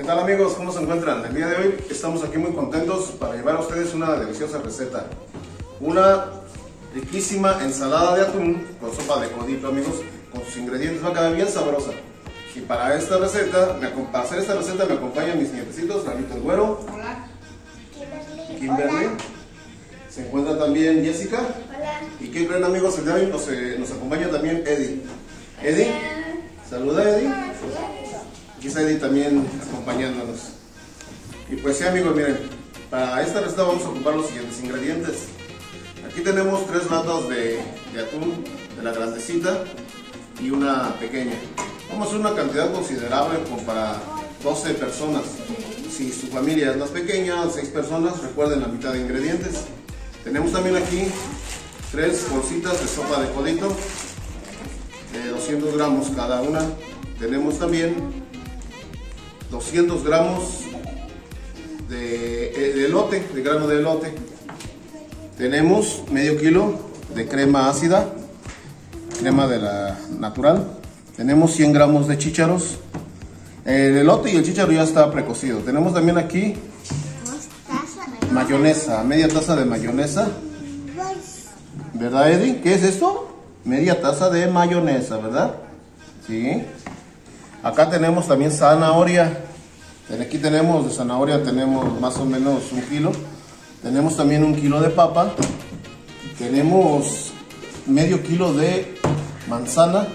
¿Qué tal amigos? ¿Cómo se encuentran? El día de hoy estamos aquí muy contentos para llevar a ustedes una deliciosa receta. Una riquísima ensalada de atún con sopa de codito amigos. Con sus ingredientes va a quedar bien sabrosa. Y para esta receta, para hacer esta receta me acompañan mis nietecitos, Lalito el Güero. Hola. Kimberly. Se encuentra también Jessica. Hola. ¿Y qué creen amigos? El día de hoy nos, eh, nos acompaña también Eddie. Eddie, saluda Eddie. Aquí está Eddie también acompañándonos. Y pues sí amigos, miren, para esta receta vamos a ocupar los siguientes ingredientes. Aquí tenemos tres latas de, atún de la grandecita y una pequeña. Vamos a hacer una cantidad considerable como para 12 personas. Si su familia es más pequeña, 6 personas, recuerden la mitad de ingredientes. Tenemos también aquí tres bolsitas de sopa de codito, de 200 gramos cada una. Tenemos también 200 gramos de, eh, de elote, de grano de elote. Tenemos medio kilo de crema ácida, crema de la natural. Tenemos 100 gramos de chícharos. El elote y el chícharo ya está precocido. Tenemos también aquí mayonesa, media taza de mayonesa. ¿Verdad, Eddie? ¿Qué es esto? Media taza de mayonesa, ¿verdad? Sí. Acá tenemos también zanahoria. Aquí tenemos de zanahoria, tenemos más o menos un kilo. Tenemos también un kilo de papa. Tenemos medio kilo de manzana.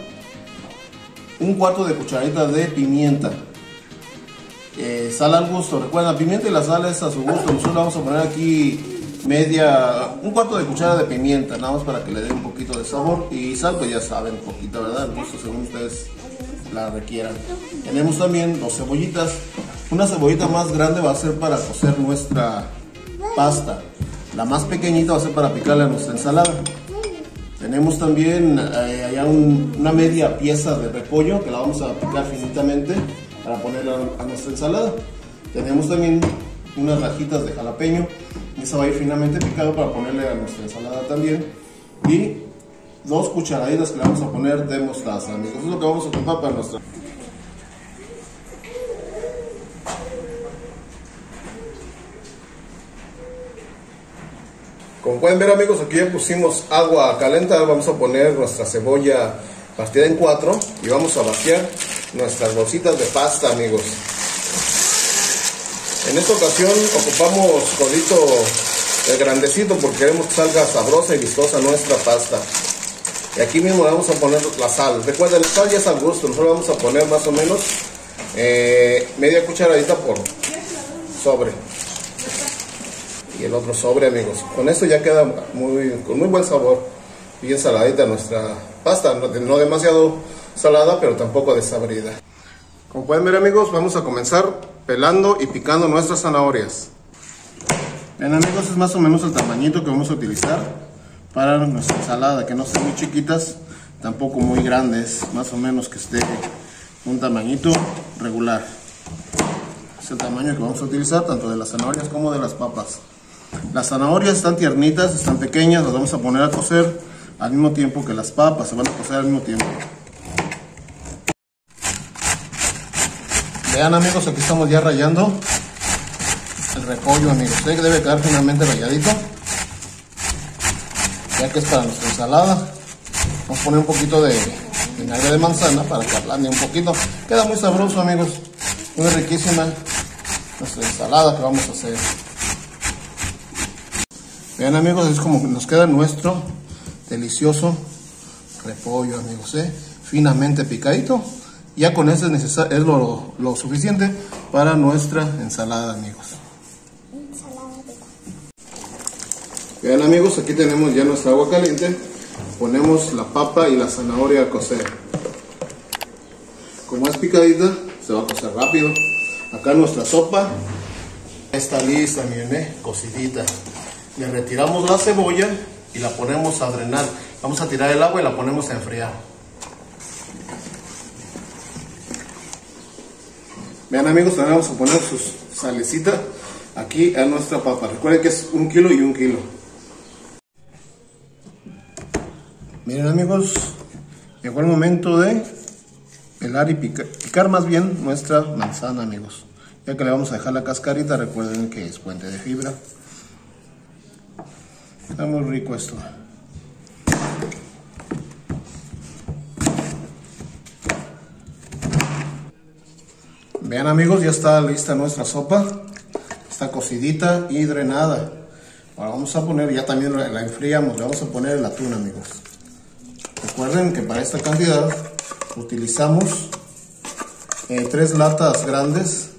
Un cuarto de cucharadita de pimienta. Eh, sal al gusto. Recuerden, la pimienta y la sal es a su gusto. Nosotros vamos a poner aquí media, un cuarto de cuchara de pimienta, nada más para que le dé un poquito de sabor. Y sal, pues ya saben, poquito, ¿verdad? El gusto según ustedes la requieran. Tenemos también dos cebollitas. Una cebollita más grande va a ser para cocer nuestra pasta. La más pequeñita va a ser para picarle a nuestra ensalada. Tenemos también eh, allá un, una media pieza de repollo que la vamos a picar finitamente para ponerla a nuestra ensalada. Tenemos también unas rajitas de jalapeño. Esa va a ir finamente picado para ponerle a nuestra ensalada también. Y dos cucharaditas que le vamos a poner de mostaza, amigos. Eso es lo que vamos a ocupar para nuestra... Como pueden ver amigos, aquí ya pusimos agua a. Vamos a poner nuestra cebolla partida en cuatro y vamos a vaciar nuestras bolsitas de pasta, amigos. En esta ocasión ocupamos codito el grandecito porque queremos que salga sabrosa y vistosa nuestra pasta. Y aquí mismo vamos a poner la sal. Recuerden, la sal ya es al gusto. Nosotros vamos a poner más o menos eh, media cucharadita por sobre. Y el otro sobre, amigos. Con esto ya queda muy, con muy buen sabor. Bien saladita nuestra pasta. No, no demasiado salada, pero tampoco desabrida. Como pueden ver, amigos, vamos a comenzar pelando y picando nuestras zanahorias. Bien, amigos, es más o menos el tamañito que vamos a utilizar para nuestra ensalada, que no sean muy chiquitas, tampoco muy grandes, más o menos que esté un tamañito regular. Es el tamaño que vamos a utilizar tanto de las zanahorias como de las papas. Las zanahorias están tiernitas, están pequeñas, las vamos a poner a cocer al mismo tiempo que las papas, se van a cocer al mismo tiempo. Vean amigos, aquí estamos ya rayando el repollo amigos, que debe quedar finalmente rayadito ya que es para nuestra ensalada. Vamos a poner un poquito de vinagre de manzana para que ablande un poquito. Queda muy sabroso amigos. Muy riquísima nuestra ensalada que vamos a hacer vean amigos es como nos queda nuestro delicioso repollo amigos ¿eh? finamente picadito ya con eso es, es lo, suficiente para nuestra ensalada amigos Vean amigos, aquí tenemos ya nuestra agua caliente. Ponemos la papa y la zanahoria a cocer. Como es picadita, se va a cocer rápido. Acá nuestra sopa está lista, miren, ¿eh? cocidita. Le retiramos la cebolla y la ponemos a drenar. Vamos a tirar el agua y la ponemos a enfriar. Vean amigos, también vamos a poner su salecita aquí a nuestra papa. Recuerden que es un kilo y un kilo. Miren amigos, llegó el momento de pelar y picar, picar más bien nuestra manzana amigos. Ya que le vamos a dejar la cascarita, recuerden que es fuente de fibra. Está muy rico esto. Vean amigos, ya está lista nuestra sopa. Está cocidita y drenada. Ahora vamos a poner, ya también la enfriamos, le vamos a poner el atún amigos. Recuerden que para esta cantidad utilizamos eh, tres latas grandes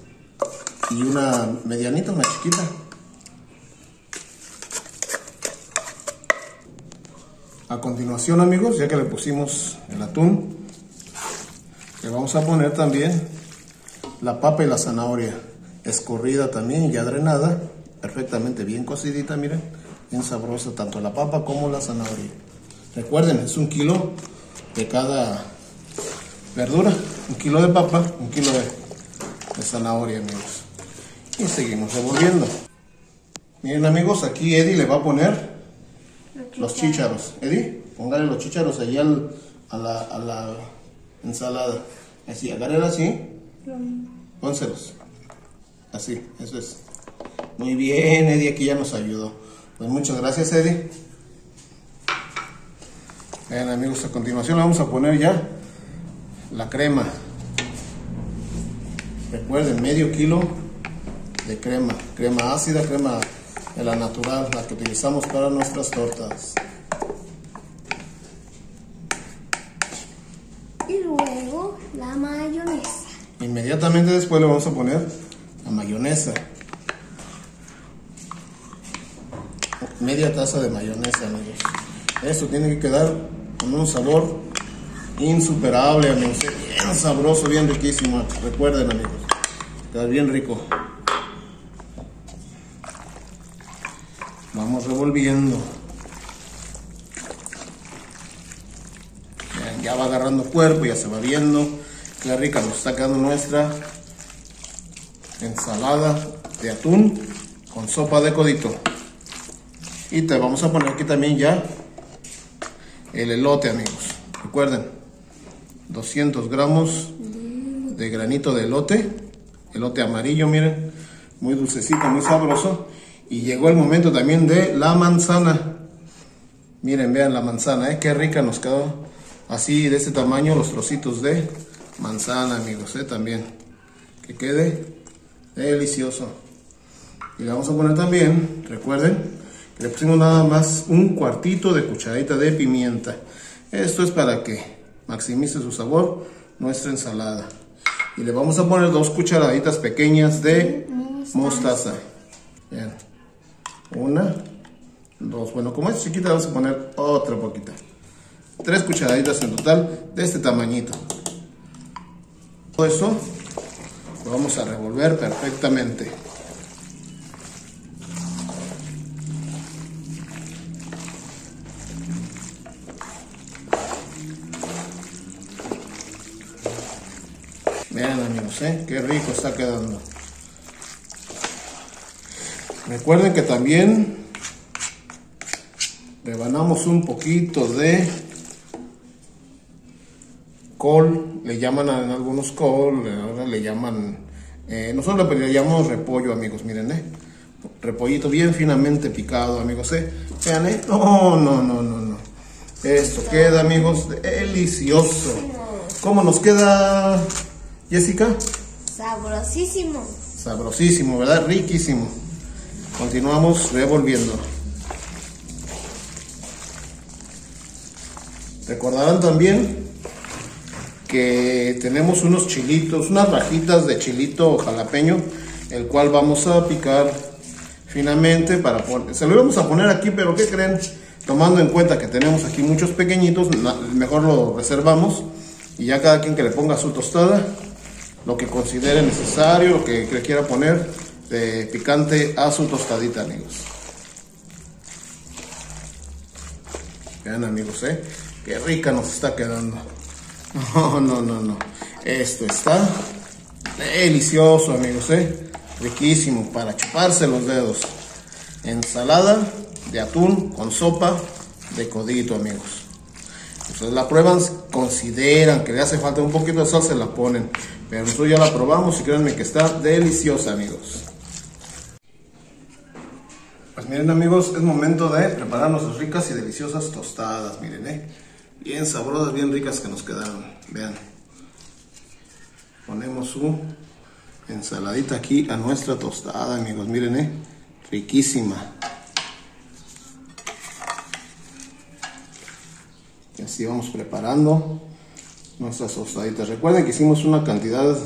y una medianita, una chiquita. A continuación amigos, ya que le pusimos el atún, le vamos a poner también la papa y la zanahoria escorrida también, ya drenada, perfectamente bien cocidita, miren, bien sabrosa tanto la papa como la zanahoria. Recuerden, es un kilo de cada verdura, un kilo de papa, un kilo de, de zanahoria amigos. Y seguimos revolviendo. Miren amigos, aquí Eddie le va a poner los chícharos. Eddie, póngale los chícharos allí al, a, la, a, la, ensalada. Así, agárrela así. Pónselos. Así, eso es. Muy bien, Eddie aquí ya nos ayudó. Pues muchas gracias, Eddie. Bien, amigos, a continuación le vamos a poner ya la crema. Recuerden, medio kilo de crema. Crema ácida, crema de la natural, la que utilizamos para nuestras tortas. Y luego la mayonesa. Inmediatamente después le vamos a poner la mayonesa. Media taza de mayonesa, amigos. Esto tiene que quedar con un sabor insuperable, amigos. Bien sabroso, bien riquísimo. Recuerden, amigos. Queda bien rico. Vamos revolviendo. Ya va agarrando cuerpo, ya se va viendo. Qué rica nos está quedando nuestra ensalada de atún con sopa de codito. Y te vamos a poner aquí también ya el elote, amigos. Recuerden, 200 gramos de granito de elote. Elote amarillo, miren. Muy dulcecito, muy sabroso. Y llegó el momento también de la manzana. Miren, vean la manzana, ¿eh? Qué rica nos quedó. Así, de este tamaño, los trocitos de manzana, amigos, ¿eh? También. Que quede delicioso. Y le vamos a poner también, recuerden, que le pusimos nada más un cuartito de cucharadita de pimienta. Esto es para que maximice su sabor nuestra ensalada. Y le vamos a poner dos cucharaditas pequeñas de mostaza. Una, dos. Bueno, como es chiquita, vamos a poner otra poquita. Tres cucharaditas en total de este tamañito. Todo eso lo vamos a revolver perfectamente. Vean amigos, ¿eh? qué rico está quedando. Recuerden que también rebanamos un poquito de col, le llaman en algunos col, le llaman, eh, nosotros le llamamos repollo amigos, miren, eh. repollito bien finamente picado amigos, eh. vean, eh. no, no, no, no, no, esto queda amigos, delicioso, ¿cómo nos queda Jessica? Sabrosísimo. Sabrosísimo, ¿verdad? Riquísimo. Continuamos revolviendo. Recordarán también que tenemos unos chilitos, unas rajitas de chilito jalapeño, el cual vamos a picar finamente para poner, se lo íbamos a poner aquí, pero ¿qué creen? Tomando en cuenta que tenemos aquí muchos pequeñitos, mejor lo reservamos y ya cada quien que le ponga su tostada, lo que considere necesario, lo que, que quiera poner de picante a su tostadita, amigos. Vean, amigos, ¿eh? Qué rica nos está quedando. No, no, no, no. Esto está delicioso, amigos, ¿eh? Riquísimo para chuparse los dedos. Ensalada de atún con sopa de codito, amigos. Ustedes la prueban, consideran que le hace falta un poquito de sal, se la ponen. Pero nosotros ya la probamos y créanme que está deliciosa, amigos. Miren amigos, es momento de preparar nuestras ricas y deliciosas tostadas, miren, eh. Bien sabrosas, bien ricas que nos quedaron. Vean. Ponemos su ensaladita aquí a nuestra tostada, amigos. Miren, eh. Riquísima. Y así vamos preparando nuestras tostaditas. Recuerden que hicimos una cantidad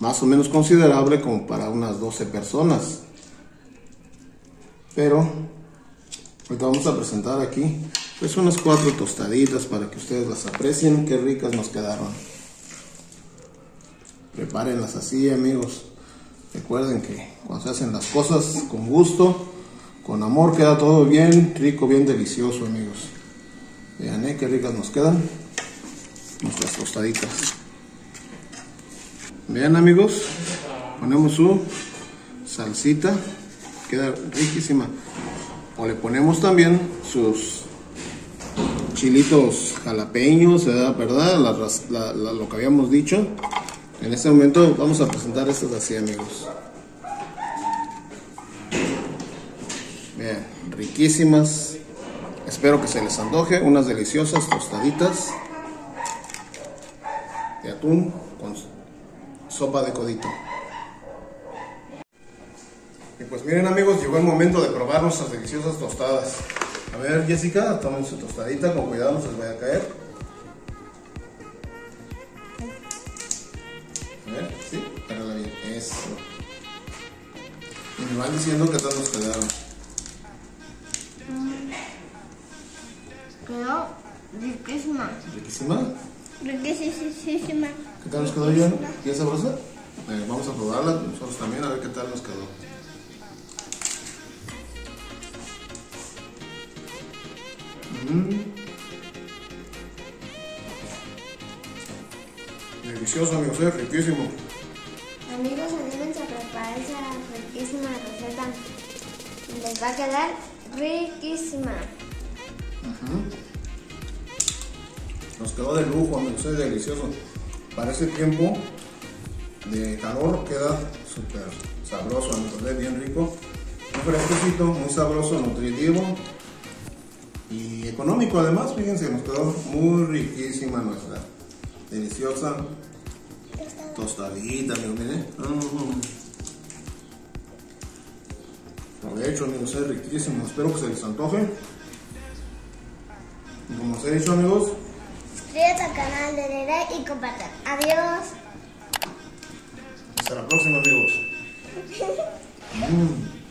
más o menos considerable como para unas 12 personas. Pero ahorita vamos a presentar aquí pues unas cuatro tostaditas para que ustedes las aprecien. Qué ricas nos quedaron. Prepárenlas así amigos. Recuerden que cuando se hacen las cosas con gusto, con amor, queda todo bien rico, bien delicioso amigos. Vean eh, qué ricas nos quedan nuestras tostaditas. Vean amigos, ponemos su salsita, queda riquísima. O le ponemos también sus chilitos jalapeños, ¿verdad? lo que habíamos dicho. En este momento vamos a presentar estas así amigos. Vean, riquísimas. Espero que se les antoje unas deliciosas tostaditas de atún con sopa de codito. Pues miren amigos, llegó el momento de probar nuestras deliciosas tostadas. A ver Jessica, tomen su tostadita, con cuidado no se les vaya a caer. A ver, sí, párala bien, eso. Y me van diciendo que todos nos quedaron. Quedó riquísima. ¿Riquísima? Riquísima. ¿Qué tal nos quedó, John? ¿Bien sabrosa? Eh, vamos a probarla nosotros también, a ver qué tal nos quedó. Mm. Delicioso, amigos, es riquísimo. Amigos, anímense a preparar esa riquísima receta. Les va a quedar riquísima. Nos quedó de lujo, amigos, es delicioso. Para ese tiempo de calor queda súper sabroso, amigos, es bien rico. Muy fresquecito, muy sabroso, nutritivo y económico además, fíjense, nos quedó muy riquísima nuestra deliciosa tostadita, amigos, miren. Aprovecho, amigos, es riquísimo. Espero que se les antoje. Y como os he dicho, amigos, Suscríbete al canal de Dere y comparte. Adiós. hasta la próxima, amigos. Mm.